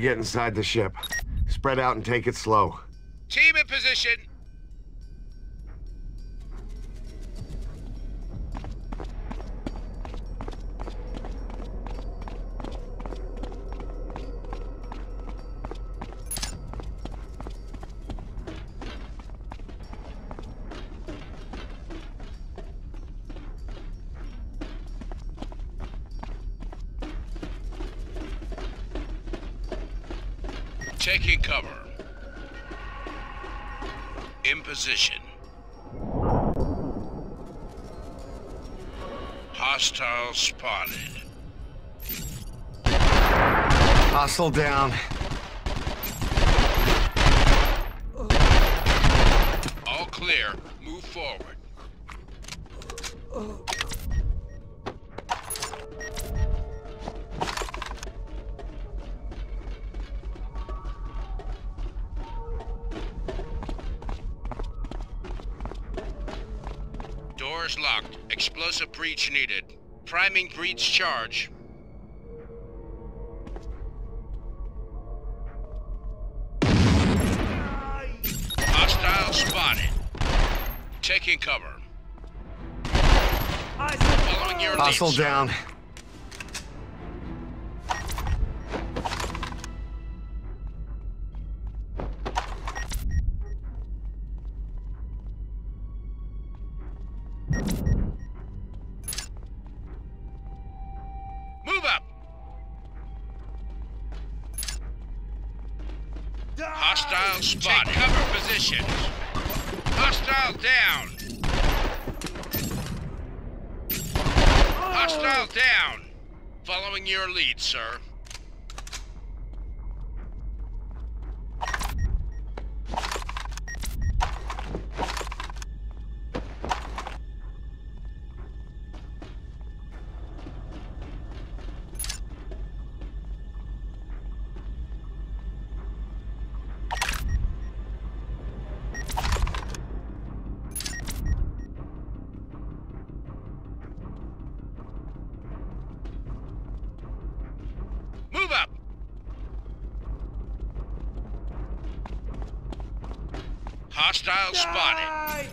get inside the ship. Spread out and take it slow. Team in position. Position. Hostile spotted. Hostile down. All clear. Move forward. Explosive breach needed. Priming breach charge. Hostile spotted. Taking cover. Following your Hostile down. Hostile spotted. Take cover position. Hostile down. Hostile down. Following your lead, sir. Hostile spotted.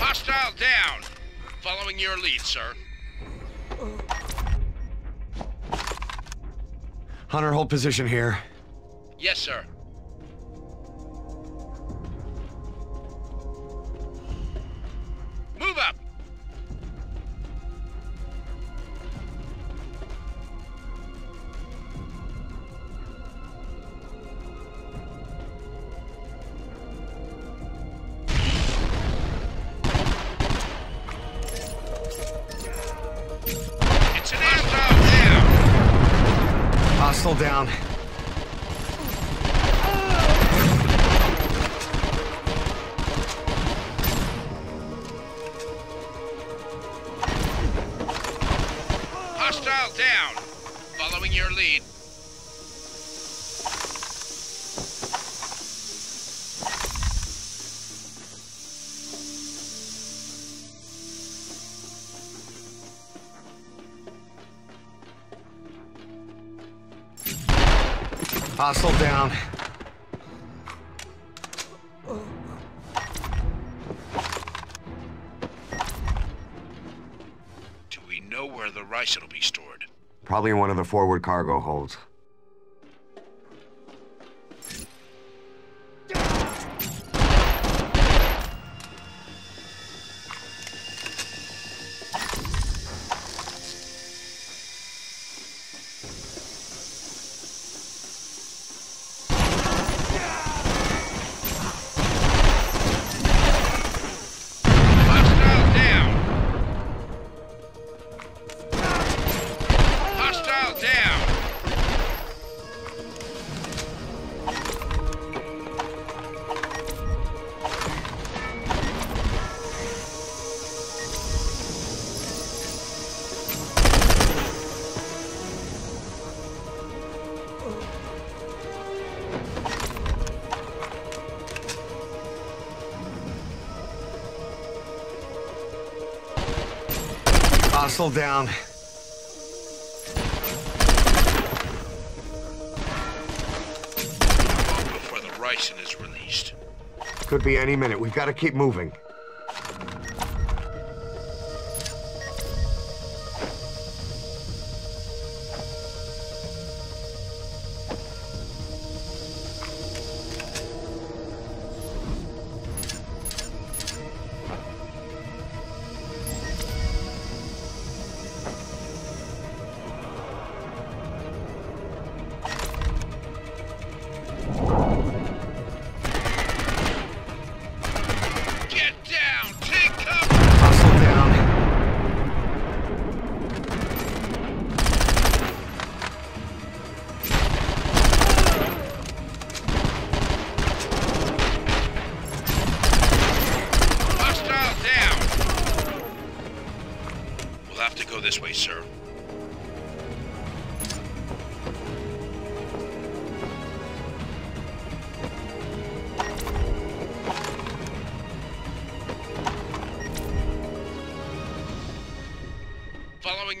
Hostile down. Following your lead, sir. Hunter, hold position here. Yes, sir. Hostile down. Hostile down. Do we know where the ricin will be stored? Probably in one of the forward cargo holds. Hostile down. Before the is released. Could be any minute. We've got to keep moving.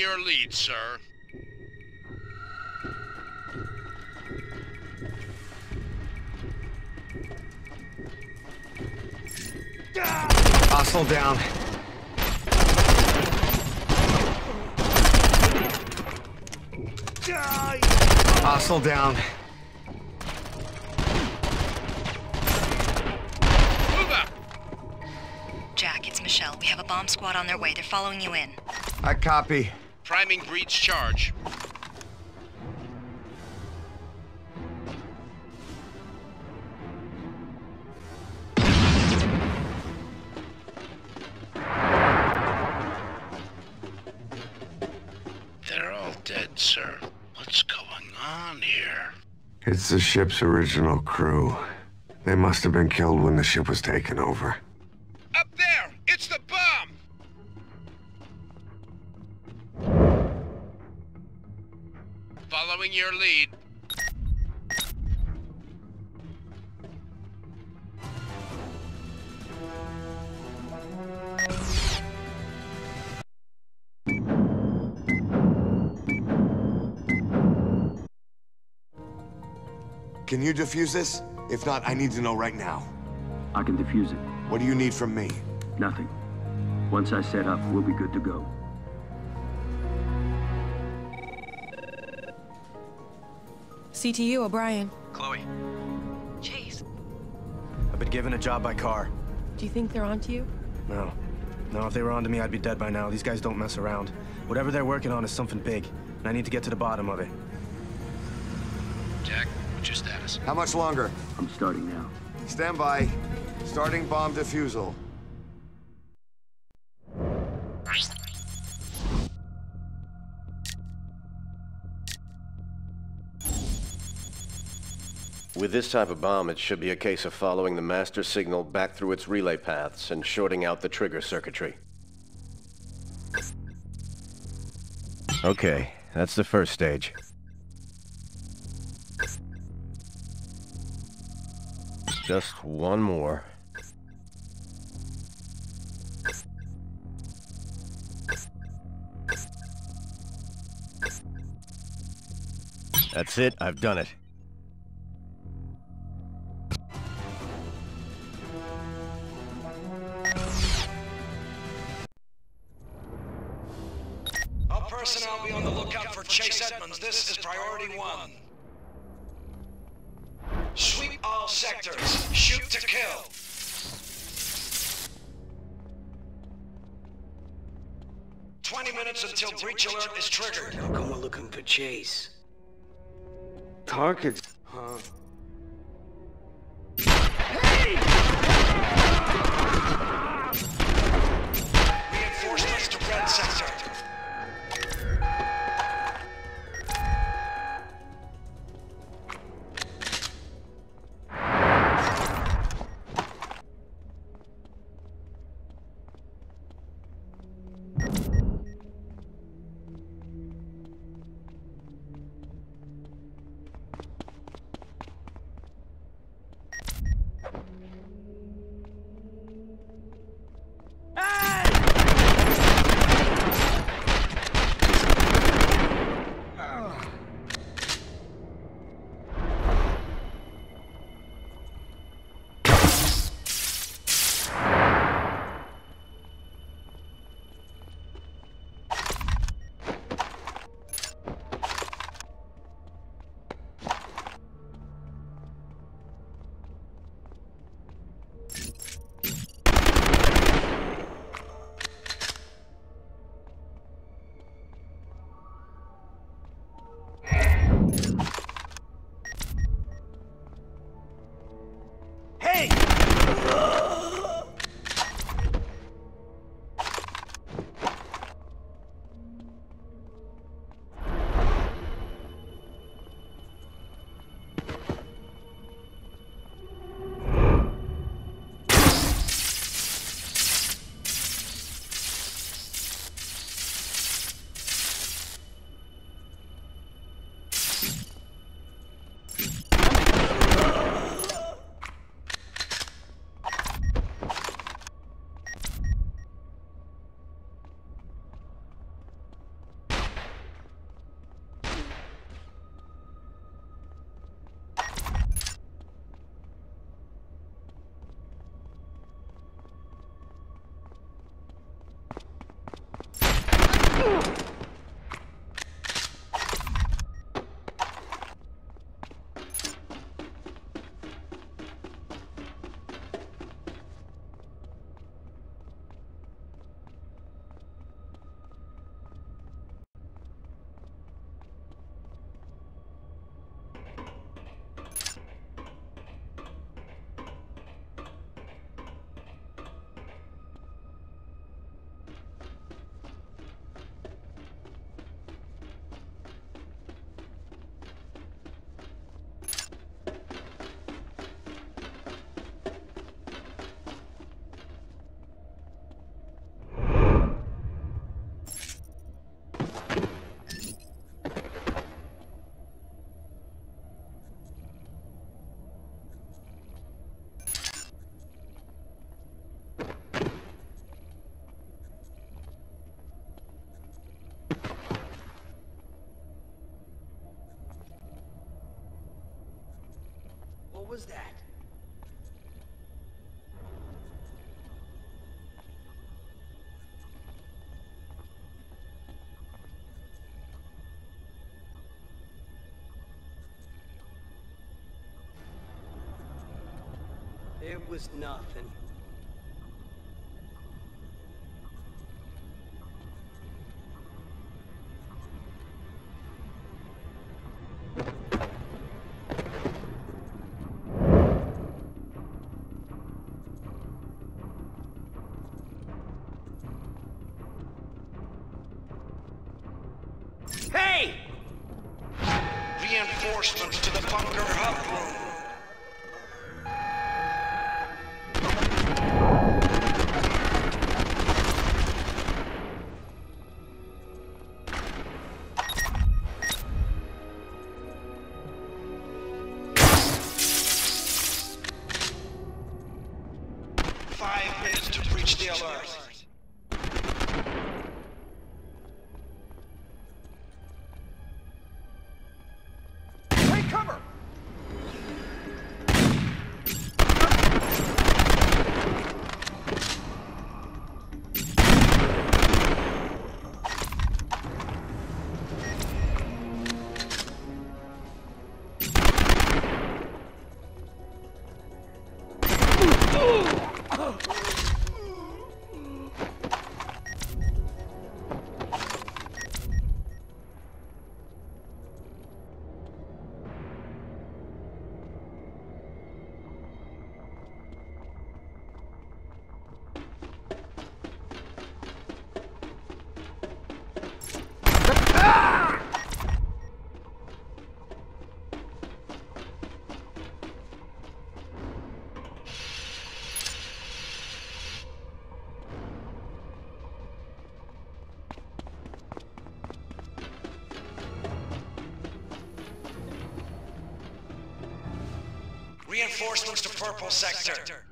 Your lead, sir. Hostile down. Hostile down. Move up! Jack, it's Michelle. We have a bomb squad on their way. They're following you in. I copy. Priming breach charge. They're all dead, sir. What's going on here? It's the ship's original crew. They must have been killed when the ship was taken over. Following your lead. Can you defuse this? If not, I need to know right now. I can defuse it. What do you need from me? Nothing. Once I set up, we'll be good to go. CTU O'Brian. Chloe, Chase. I've been given a job by Carr. Do you think they're onto you? No. No, if they were onto me, I'd be dead by now. These guys don't mess around. Whatever they're working on is something big, and I need to get to the bottom of it. Jack, what's your status? How much longer? I'm starting now. Stand by. Starting bomb defusal. With this type of bomb, it should be a case of following the master signal back through its relay paths and shorting out the trigger circuitry. Okay, that's the first stage. Just one more. That's it, I've done it. Was that? It was nothing. To Reinforcements to Purple Sector.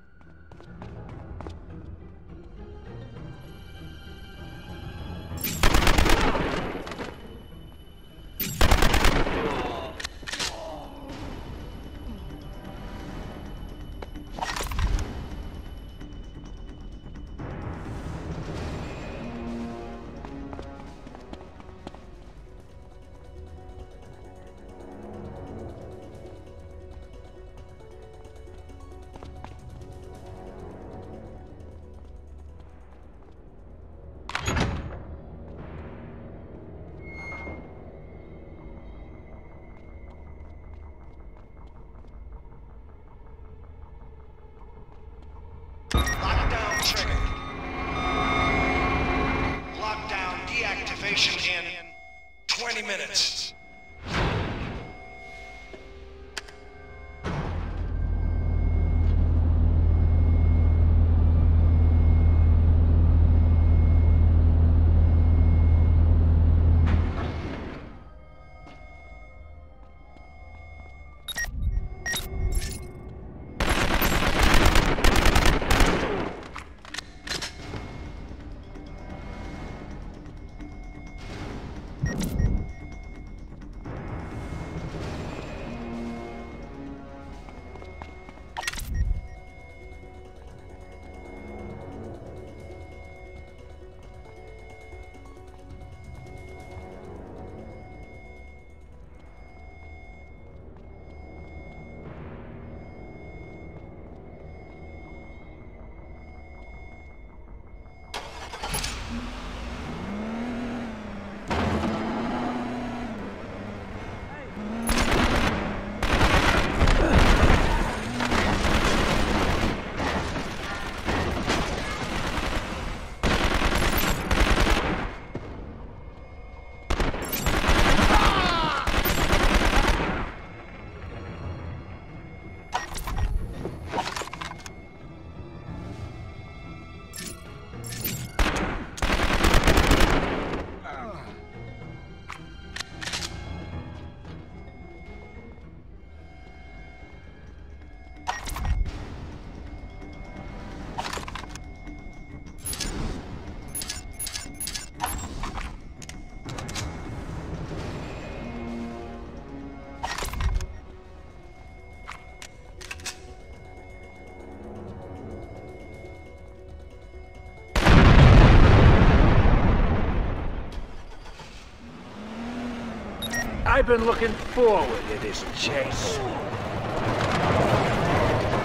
Been looking forward to this chase.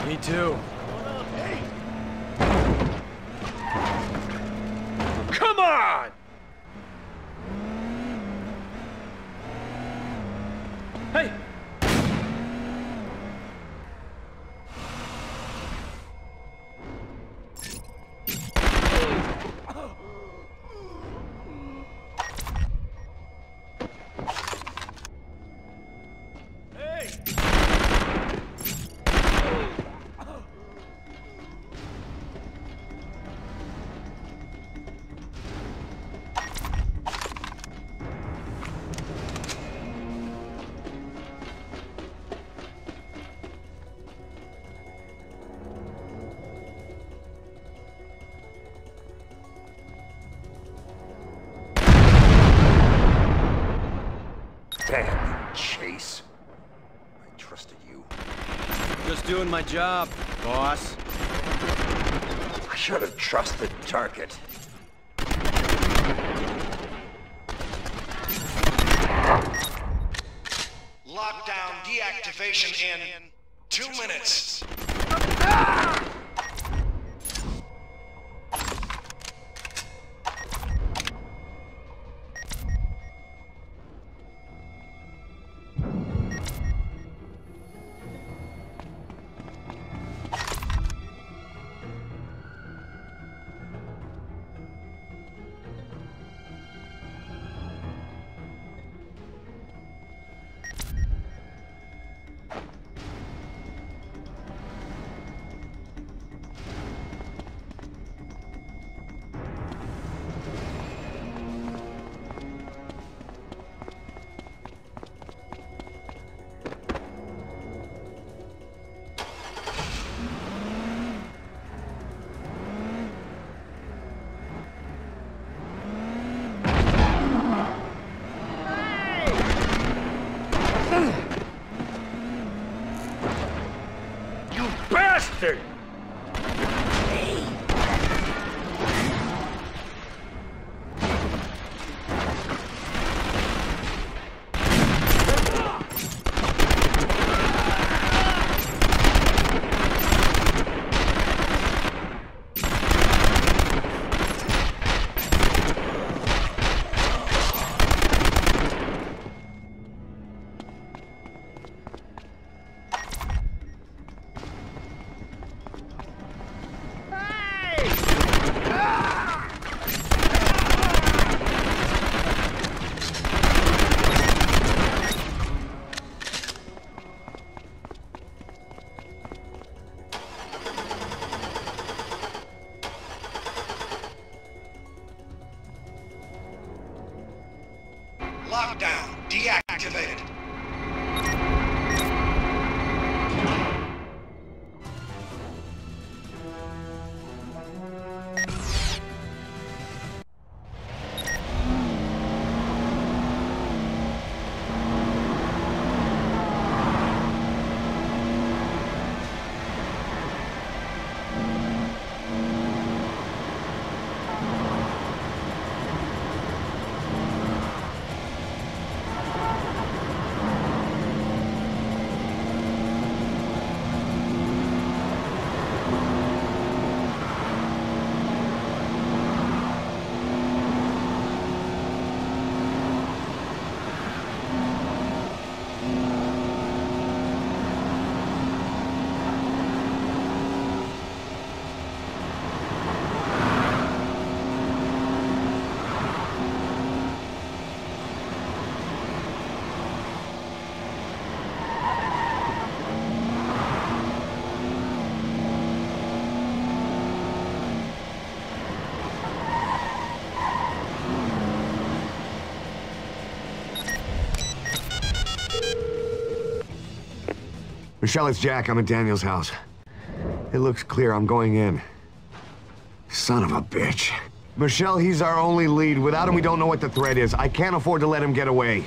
Me too. Come on! My job, boss. I should have trusted Target. Lockdown deactivation in deactivated. Michelle, it's Jack. I'm at Daniels' house. It looks clear. I'm going in. Son of a bitch. Michelle, he's our only lead. Without him, we don't know what the threat is. I can't afford to let him get away.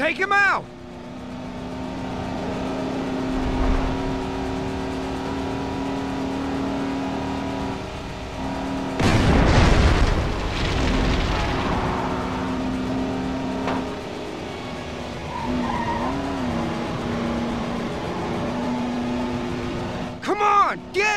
Take him out! Come on, get